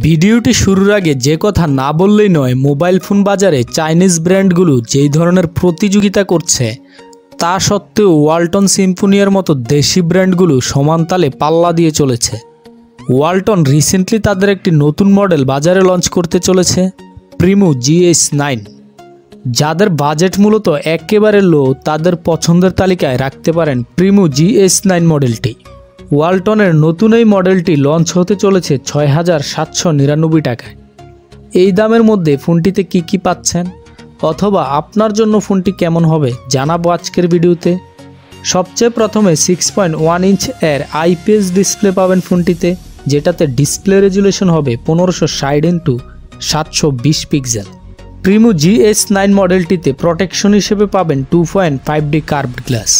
ভিডিওটি শুরুর আগে যে কথা না বললেই নয়, মোবাইল ফোন বাজারে চাইনিজ ব্র্যান্ডগুলো যেই ধরনের প্রতিযোগিতা করছে, তা সত্ত্বেও ওয়ালটন সিম্ফোনিয়ার মতো দেশি ব্র্যান্ডগুলো সমান তালে পাল্লা দিয়ে চলেছে। ওয়ালটন রিসেন্টলি তাদের একটি নতুন মডেল বাজারে লঞ্চ করতে চলেছে, প্রিমো জিএস নাইন। যাদের বাজেট মূলত একেবারে লো, তাদের পছন্দের তালিকায় রাখতে পারেন প্রিমো জিএস নাইন মডেলটি। ওয়ালটনের নতুন এই মডেলটি লঞ্চ হতে চলেছে ছয় হাজার সাতশো নিরানব্বই টাকায়। এই দামের মধ্যে ফোনটিতে কি কি পাচ্ছেন? অথবা আপনার জন্য ফোনটি কেমন হবে জানাব আজকের ভিডিওতে। সবচেয়ে প্রথমে সিক্স পয়েন্ট ওয়ান ইঞ্চ এর আইপিএস ডিসপ্লে পাবেন ফোনটিতে, যেটাতে ডিসপ্লে রেজুলেশন হবে পনেরোশো ষাট ইন্টু সাতশো বিশ পিক্সেল প্রিমো জিএস নাইন মডেলটিতে প্রোটেকশন হিসেবে পাবেন two point five D curved glass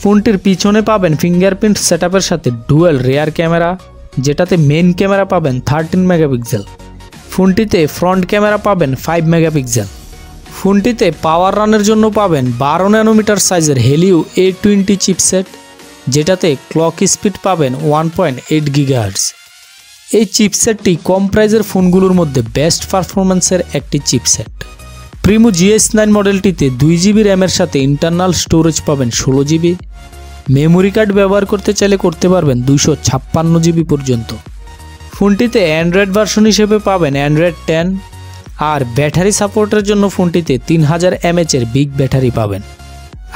ফোনটির পিছনে পাবেন ফিঙ্গারপ্রিন্ট সেটআপের সাথে ডুয়েল রেয়ার ক্যামেরা যেটাতে মেন ক্যামেরা পাবেন থার্টিন মেগাপিক্সেল ফোনটিতে ফ্রন্ট ক্যামেরা পাবেন ফাইভ মেগাপিক্সেল ফোনটিতে পাওয়ার রানের জন্য পাবেন বারো ন্যানোমিটার সাইজের হেলিও এ টোয়েন্টি চিপসেট যেটাতে ক্লক স্পিড পাবেন ওয়ান পয়েন্ট এইট গিগাহার্স এই চিপসেটটি কম প্রাইজের ফোনগুলোর মধ্যে বেস্ট পারফরম্যান্সের একটি চিপসেট প্রিমো জিএস নাইন মডেলটিতে দুই জিবি র্যামের সাথে ইন্টারনাল স্টোরেজ পাবেন ষোলো জিবি মেমোরি কার্ড ব্যবহার করতে চাইলে করতে পারবেন দুশো ছাপ্পান্ন জিবি পর্যন্ত। ফোনটিতে অ্যান্ড্রয়েড ভার্সন হিসেবে পাবেন অ্যান্ড্রয়েড টেন আর ব্যাটারি সাপোর্টের জন্য ফোনটিতে তিন হাজার এমএচের বিগ ব্যাটারি পাবেন।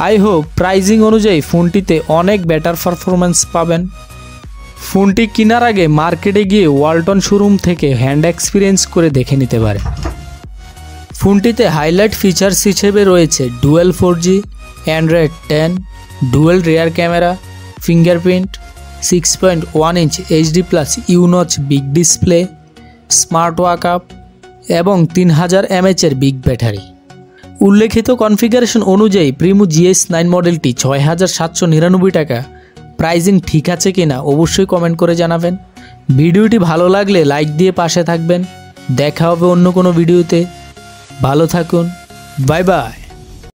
আই হোপ প্রাইজিং অনুযায়ী ফোনটিতে অনেক বেটার পারফরম্যান্স পাবেন। ফোনটি কেনার আগে মার্কেটে গিয়ে ওয়ালটন শোরুম থেকে হ্যান্ড এক্সপিরিয়েন্স করে দেখে নিতে পারে ফোনটিতে হাইলাইট ফিচার্স হিসেবে রয়েছে dual four G Android ten dual rear camera fingerprint six point one inch HD plus U notch big display smart wake up এবং তিন হাজার এমএচের বিগ ব্যাটারি উল্লেখিত কনফিগারেশন অনুযায়ী প্রিমো জিএস নাইন মডেলটি ছয় হাজার সাতশো নিরানব্বই টাকা। প্রাইজিং ঠিক আছে কিনা অবশ্যই কমেন্ট করে জানাবেন। ভিডিওটি ভালো লাগলে লাইক দিয়ে পাশে থাকবেন। দেখা হবে অন্য কোনো ভিডিওতে ভালো থাকুন বাই বাই।